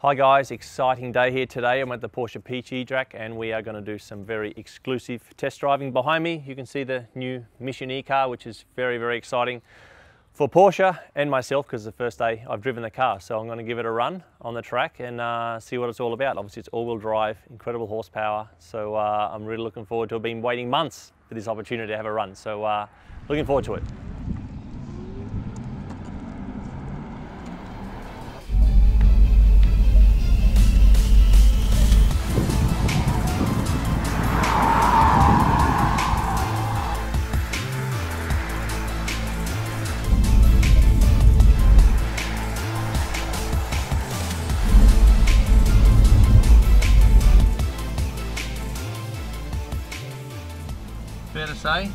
Hi guys, exciting day here today. I'm at the Porsche Peach track and we are going to do some very exclusive test driving. Behind me you can see the new Mission E car which is very very exciting for Porsche and myself because it's the first day I've driven the car. So I'm going to give it a run on the track and uh, see what it's all about. Obviously it's all-wheel drive, incredible horsepower. So uh, I'm really looking forward to. I've been waiting months for this opportunity to have a run. So uh, looking forward to it. Fair to say,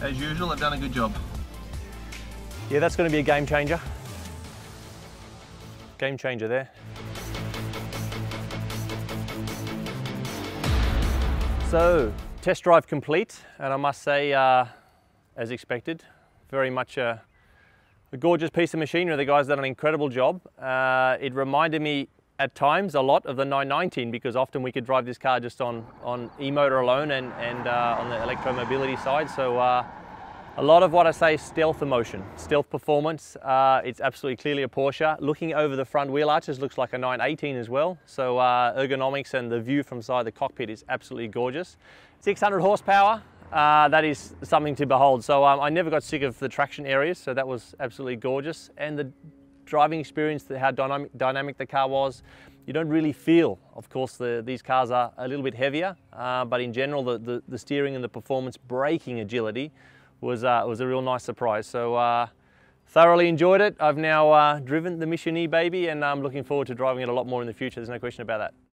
as usual, they've done a good job. Yeah, that's going to be a game changer. Game changer there. So, test drive complete, and I must say, uh, as expected, very much a, a, gorgeous piece of machinery. The guys done an incredible job. Uh, it reminded me at times a lot of the 919 because often we could drive this car just on, on e-motor alone and, and uh, on the electromobility side. So uh, a lot of what I say is stealth emotion, stealth performance. Uh, it's absolutely clearly a Porsche. Looking over the front wheel arches looks like a 918 as well. So uh, ergonomics and the view from side the cockpit is absolutely gorgeous. 600 horsepower, uh, that is something to behold. So um, I never got sick of the traction areas, so that was absolutely gorgeous. And the driving experience, how dynamic, dynamic the car was, you don't really feel. Of course, the, these cars are a little bit heavier, uh, but in general, the, the, the, steering and the performance braking agility was, uh, was a real nice surprise. So uh, thoroughly enjoyed it. I've now uh, driven the Mission E baby and I'm looking forward to driving it a lot more in the future. There's no question about that.